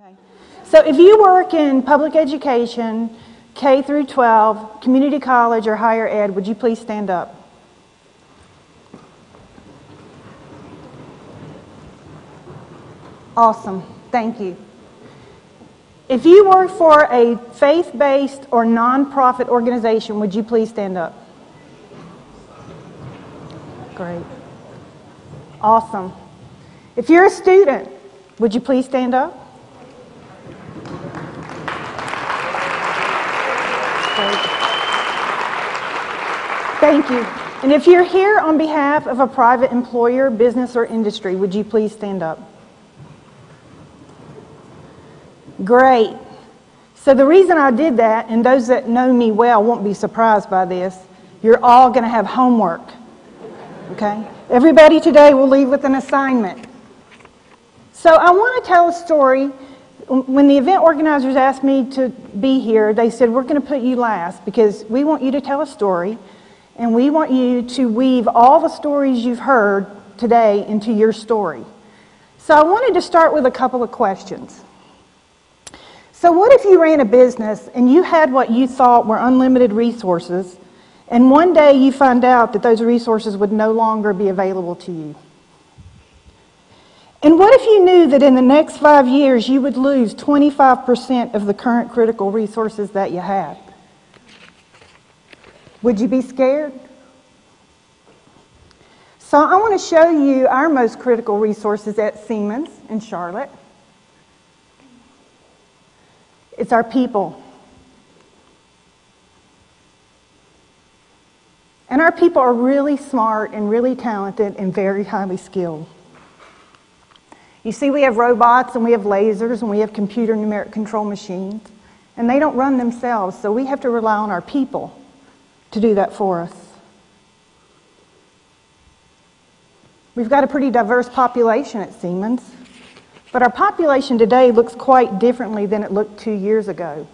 Okay. So if you work in public education, K through 12, community college, or higher ed, would you please stand up? Awesome. Thank you. If you work for a faith based or nonprofit organization, would you please stand up? Great. Awesome. If you're a student, would you please stand up? Thank you. And if you're here on behalf of a private employer, business, or industry, would you please stand up? Great. So, the reason I did that, and those that know me well won't be surprised by this, you're all going to have homework. Okay? Everybody today will leave with an assignment. So, I want to tell a story. When the event organizers asked me to be here, they said, We're going to put you last because we want you to tell a story and we want you to weave all the stories you've heard today into your story. So, I wanted to start with a couple of questions. So, what if you ran a business and you had what you thought were unlimited resources, and one day you find out that those resources would no longer be available to you? And what if you knew that in the next five years you would lose 25% of the current critical resources that you have? Would you be scared? So, I want to show you our most critical resources at Siemens in Charlotte. It's our people. And our people are really smart and really talented and very highly skilled. You see, we have robots and we have lasers and we have computer numeric control machines, and they don't run themselves, so we have to rely on our people to do that for us. We've got a pretty diverse population at Siemens. But our population today looks quite differently than it looked two years ago.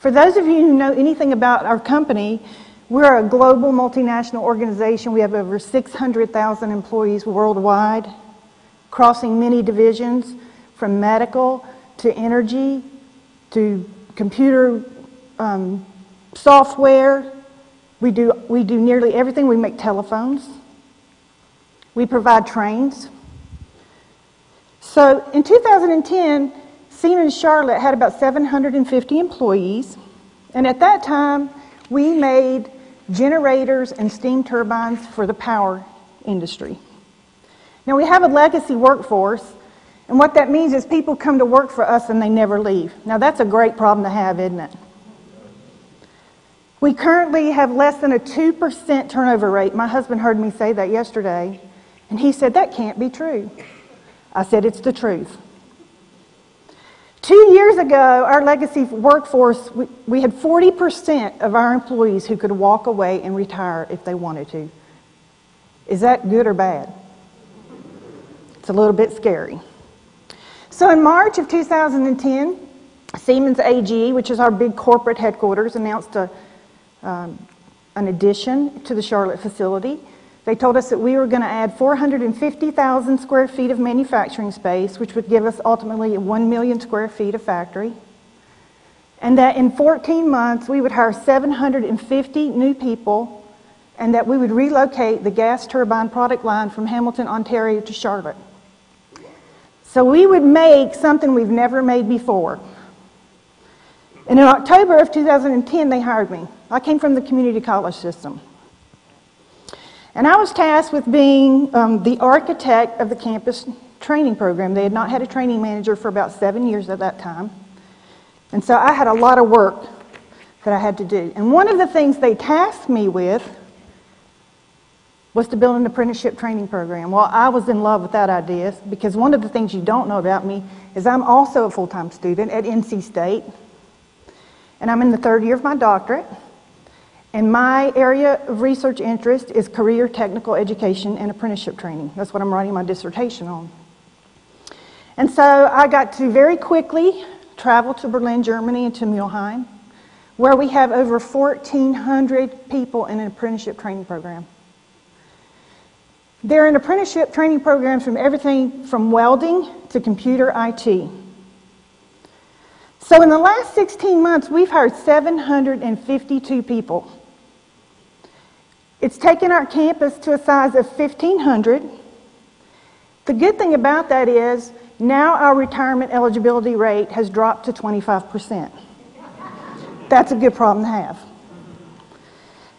For those of you who know anything about our company, we're a global multinational organization. We have over 600,000 employees worldwide, crossing many divisions from medical to energy to computer um, software. We do, we do nearly everything. We make telephones. We provide trains. So in 2010, Siemens Charlotte had about 750 employees, and at that time, we made generators and steam turbines for the power industry. Now, we have a legacy workforce, and what that means is people come to work for us and they never leave. Now, that's a great problem to have, isn't it? We currently have less than a 2% turnover rate. My husband heard me say that yesterday, and he said that can't be true. I said, it's the truth. Two years ago, our legacy workforce, we, we had 40% of our employees who could walk away and retire if they wanted to. Is that good or bad? It's a little bit scary. So in March of 2010, Siemens AG, which is our big corporate headquarters, announced a, um, an addition to the Charlotte facility. They told us that we were going to add 450,000 square feet of manufacturing space, which would give us ultimately 1 million square feet of factory. And that in 14 months, we would hire 750 new people, and that we would relocate the gas turbine product line from Hamilton, Ontario to Charlotte. So we would make something we've never made before. And in October of 2010, they hired me. I came from the community college system. And I was tasked with being um, the architect of the campus training program. They had not had a training manager for about seven years at that time. And so I had a lot of work that I had to do. And one of the things they tasked me with was to build an apprenticeship training program. Well, I was in love with that idea because one of the things you don't know about me is I'm also a full time student at NC State. And I'm in the third year of my doctorate. And my area of research interest is career technical education and apprenticeship training. That's what I'm writing my dissertation on. And so I got to very quickly travel to Berlin, Germany, and to Mulheim, where we have over 1,400 people in an apprenticeship training program. They're in apprenticeship training programs from everything from welding to computer IT. So in the last 16 months, we've hired 752 people. It's taken our campus to a size of 1,500. The good thing about that is now our retirement eligibility rate has dropped to 25%. That's a good problem to have.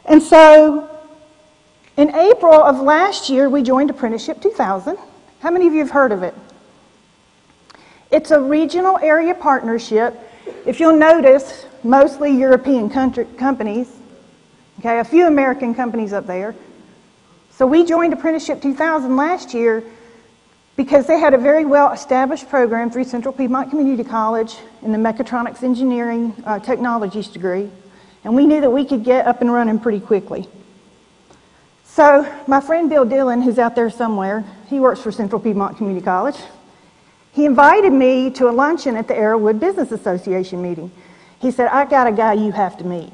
And so in April of last year, we joined Apprenticeship 2000. How many of you have heard of it? It's a regional area partnership. If you'll notice, mostly European country, companies, okay, a few American companies up there. So we joined Apprenticeship 2000 last year because they had a very well established program through Central Piedmont Community College in the mechatronics engineering uh, technologies degree, and we knew that we could get up and running pretty quickly. So, my friend Bill Dillon, who's out there somewhere, he works for Central Piedmont Community College. He invited me to a luncheon at the Arrowood Business Association meeting. He said, I got a guy you have to meet.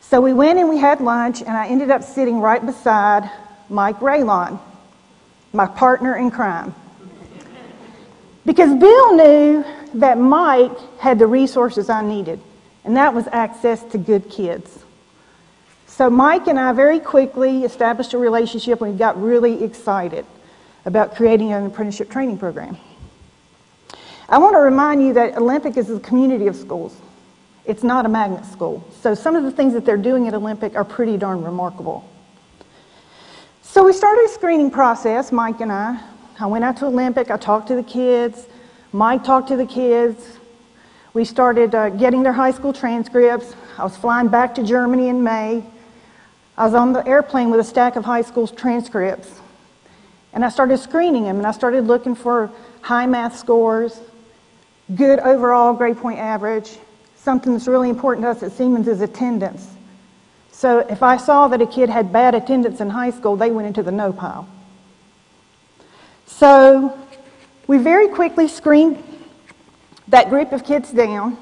So we went and we had lunch, and I ended up sitting right beside Mike Raylon, my partner in crime. Because Bill knew that Mike had the resources I needed, and that was access to good kids. So Mike and I very quickly established a relationship and we got really excited about creating an apprenticeship training program. I want to remind you that Olympic is a community of schools. It's not a magnet school. So some of the things that they're doing at Olympic are pretty darn remarkable. So we started a screening process, Mike and I. I went out to Olympic, I talked to the kids, Mike talked to the kids. We started uh, getting their high school transcripts. I was flying back to Germany in May. I was on the airplane with a stack of high school transcripts. And I started screening them, and I started looking for high math scores, good overall grade point average. Something that's really important to us at Siemens is attendance. So if I saw that a kid had bad attendance in high school, they went into the no pile. So we very quickly screened that group of kids down,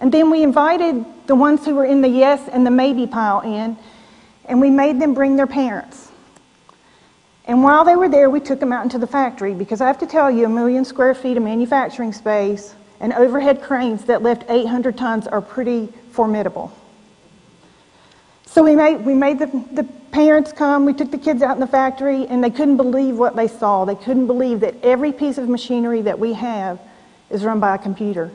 and then we invited the ones who were in the yes and the maybe pile in, and we made them bring their parents. And while they were there, we took them out into the factory because I have to tell you, a million square feet of manufacturing space and overhead cranes that lift 800 tons are pretty formidable. So we made, we made the, the parents come, we took the kids out in the factory, and they couldn't believe what they saw. They couldn't believe that every piece of machinery that we have is run by a computer.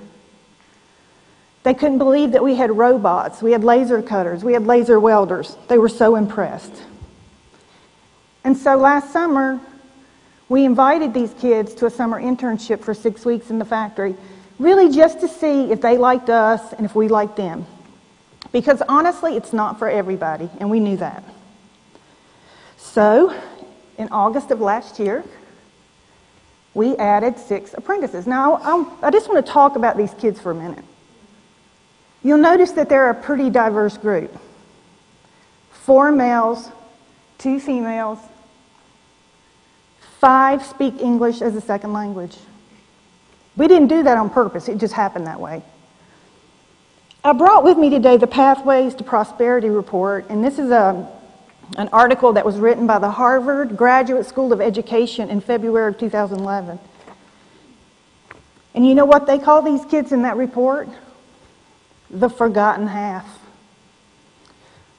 They couldn't believe that we had robots, we had laser cutters, we had laser welders. They were so impressed. And so last summer, we invited these kids to a summer internship for six weeks in the factory, really just to see if they liked us and if we liked them. Because honestly, it's not for everybody, and we knew that. So, in August of last year, we added six apprentices. Now, i i just want to talk about these kids for a minute. You'll notice that they're a pretty diverse group four males, two females, five speak English as a second language. We didn't do that on purpose, it just happened that way. I brought with me today the Pathways to Prosperity report, and this is a, an article that was written by the Harvard Graduate School of Education in February of 2011. And you know what they call these kids in that report? The forgotten half.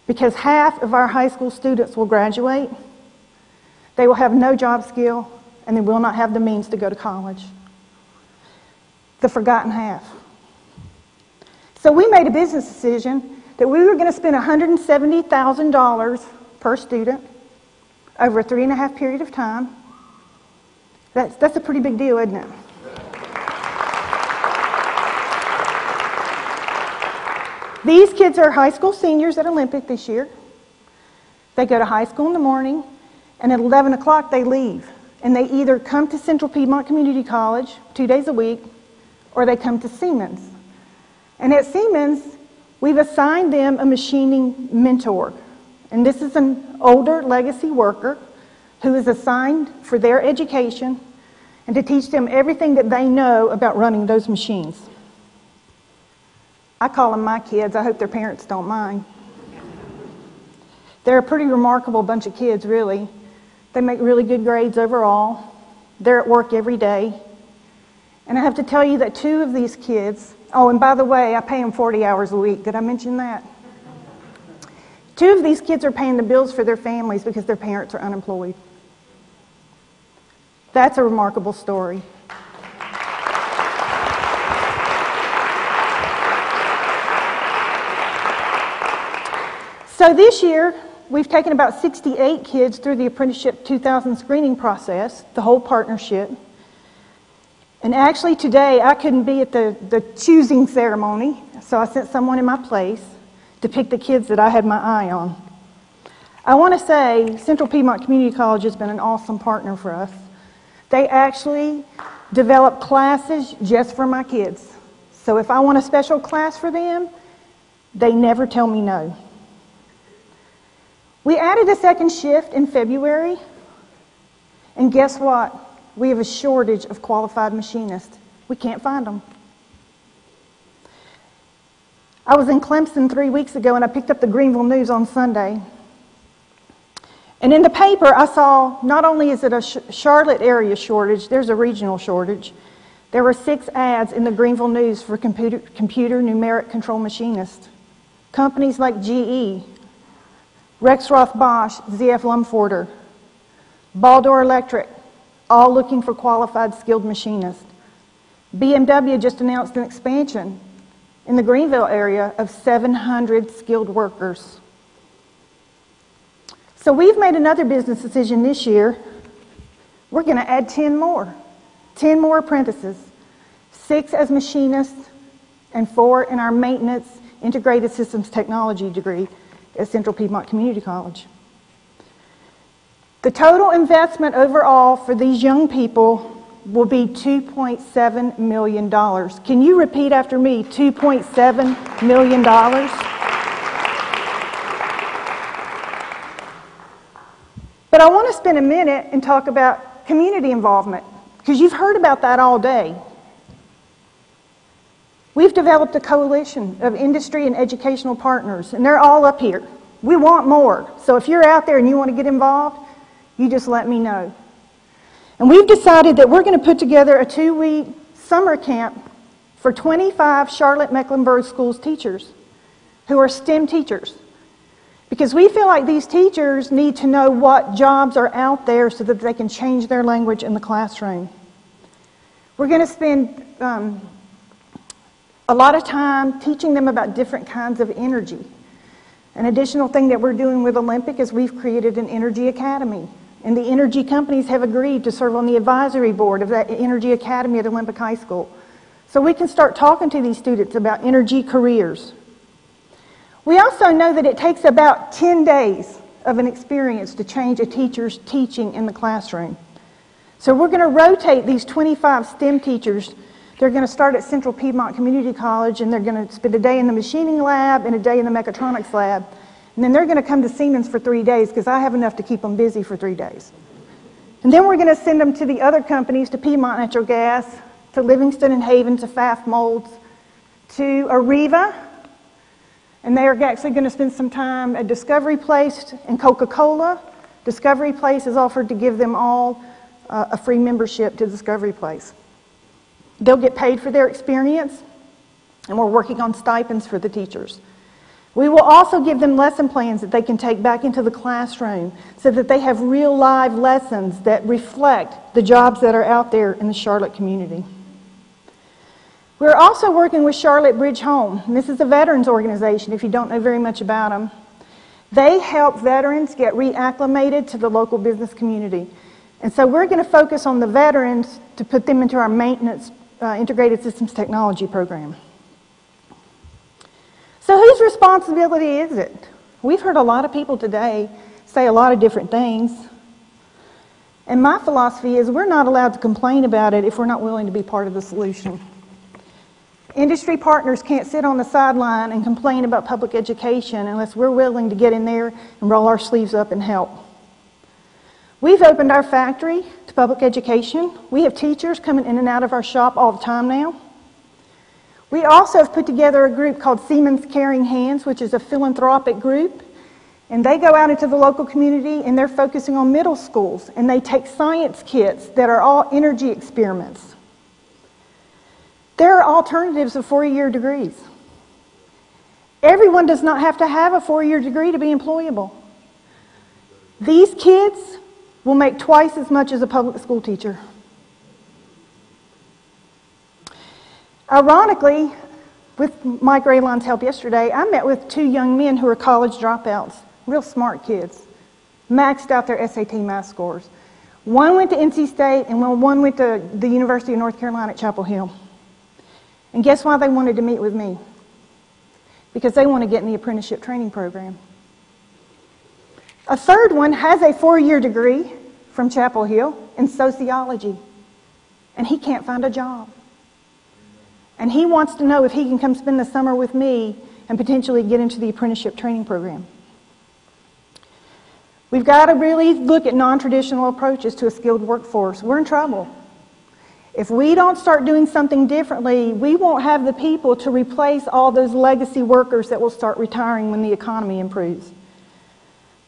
Because half of our high school students will graduate, they will have no job skill, and they will not have the means to go to college. The forgotten half. So we made a business decision that we were going to spend $170,000 per student over a three and a half period of time. That's, that's a pretty big deal, isn't it? These kids are high school seniors at Olympic this year. They go to high school in the morning, and at 11 o'clock they leave. And they either come to Central Piedmont Community College two days a week, or they come to Siemens. And at Siemens, we've assigned them a machining mentor. And this is an older legacy worker who is assigned for their education and to teach them everything that they know about running those machines. I call them my kids. I hope their parents don't mind. They're a pretty remarkable bunch of kids, really. They make really good grades overall. They're at work every day. And I have to tell you that two of these kids, oh, and by the way, I pay them 40 hours a week. Did I mention that? Two of these kids are paying the bills for their families because their parents are unemployed. That's a remarkable story. So this year, we've taken about 68 kids through the Apprenticeship 2000 screening process, the whole partnership. And actually, today, I couldn't be at the, the choosing ceremony, so I sent someone in my place to pick the kids that I had my eye on. I want to say Central Piedmont Community College has been an awesome partner for us. They actually develop classes just for my kids. So if I want a special class for them, they never tell me no. We added a second shift in February, and guess what? We have a shortage of qualified machinists. We can't find them. I was in Clemson three weeks ago and I picked up the Greenville News on Sunday. And in the paper, I saw not only is it a Charlotte area shortage, there's a regional shortage. There were six ads in the Greenville News for computer, computer numeric control machinists. Companies like GE, Rexroth Bosch, ZF Lemförder, Baldor Electric, all looking for qualified skilled machinists. BMW just announced an expansion in the Greenville area of 700 skilled workers. So we've made another business decision this year. We're going to add 10 more, 10 more apprentices, six as machinists, and four in our maintenance integrated systems technology degree at Central Piedmont Community College. The total investment overall for these young people will be $2.7 million. Can you repeat after me? $2.7 million? But I want to spend a minute and talk about community involvement because you've heard about that all day. We've developed a coalition of industry and educational partners, and they're all up here. We want more. So if you're out there and you want to get involved, you just let me know. And we've decided that we're going to put together a two week summer camp for 25 Charlotte Mecklenburg Schools teachers who are STEM teachers. Because we feel like these teachers need to know what jobs are out there so that they can change their language in the classroom. We're going to spend um, a lot of time teaching them about different kinds of energy. An additional thing that we're doing with Olympic is we've created an energy academy. And the energy companies have agreed to serve on the advisory board of that energy academy at Olympic High School. So we can start talking to these students about energy careers. We also know that it takes about 10 days of an experience to change a teacher's teaching in the classroom. So we're going to rotate these 25 STEM teachers. They're going to start at Central Piedmont Community College and they're going to spend a day in the machining lab and a day in the mechatronics lab. And then they're going to come to Siemens for three days because I have enough to keep them busy for three days. And then we're going to send them to the other companies, to Piedmont Natural Gas, to Livingston and Haven, to Pfaff Molds, to Areva. And they are actually going to spend some time at Discovery Place and Coca Cola. Discovery Place has offered to give them all uh, a free membership to Discovery Place. They'll get paid for their experience, and we're working on stipends for the teachers. We will also give them lesson plans that they can take back into the classroom so that they have real live lessons that reflect the jobs that are out there in the Charlotte community. We're also working with Charlotte Bridge Home. this is a veterans organization if you don't know very much about them. They help veterans get reacclimated to the local business community. And so we're going to focus on the veterans to put them into our maintenance uh, integrated systems technology program. So, whose responsibility is it? We've heard a lot of people today say a lot of different things. And my philosophy is we're not allowed to complain about it if we're not willing to be part of the solution. Industry partners can't sit on the sideline and complain about public education unless we're willing to get in there and roll our sleeves up and help. We've opened our factory to public education. We have teachers coming in and out of our shop all the time now. We also have put together a group called Siemens Caring Hands, which is a philanthropic group. And they go out into the local community and they're focusing on middle schools. And they take science kits that are all energy experiments. There are alternatives of four year degrees. Everyone does not have to have a four year degree to be employable. These kids will make twice as much as a public school teacher. Ironically, with Mike Raylon's help yesterday, I met with two young men who are college dropouts, real smart kids, maxed out their SAT math scores. One went to NC State and one went to the University of North Carolina at Chapel Hill. And guess why they wanted to meet with me? Because they want to get in the apprenticeship training program. A third one has a four year degree from Chapel Hill in sociology, and he can't find a job. And he wants to know if he can come spend the summer with me and potentially get into the apprenticeship training program. We've got to really look at non traditional approaches to a skilled workforce. We're in trouble. If we don't start doing something differently, we won't have the people to replace all those legacy workers that will start retiring when the economy improves.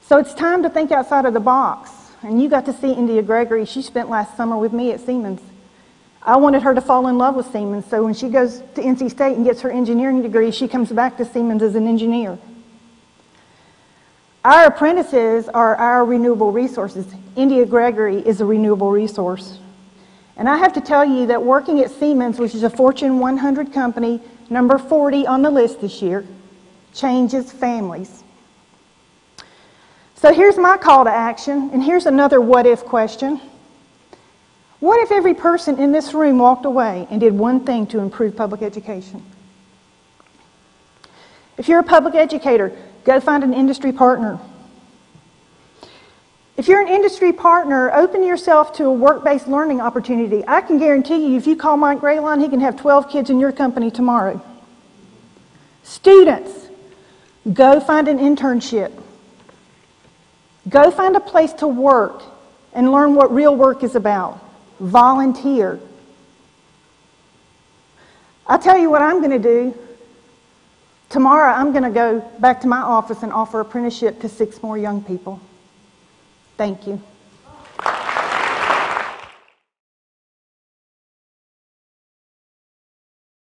So it's time to think outside of the box. And you got to see India Gregory. She spent last summer with me at Siemens. I wanted her to fall in love with Siemens, so when she goes to NC State and gets her engineering degree, she comes back to Siemens as an engineer. Our apprentices are our renewable resources. India Gregory is a renewable resource. And I have to tell you that working at Siemens, which is a Fortune 100 company, number 40 on the list this year, changes families. So here's my call to action, and here's another what if question. What if every person in this room walked away and did one thing to improve public education? If you're a public educator, go find an industry partner. If you're an industry partner, open yourself to a work based learning opportunity. I can guarantee you, if you call Mike Raylon, he can have 12 kids in your company tomorrow. Students, go find an internship. Go find a place to work and learn what real work is about. Volunteer. I'll tell you what I'm going to do. Tomorrow, I'm going to go back to my office and offer apprenticeship to six more young people. Thank you.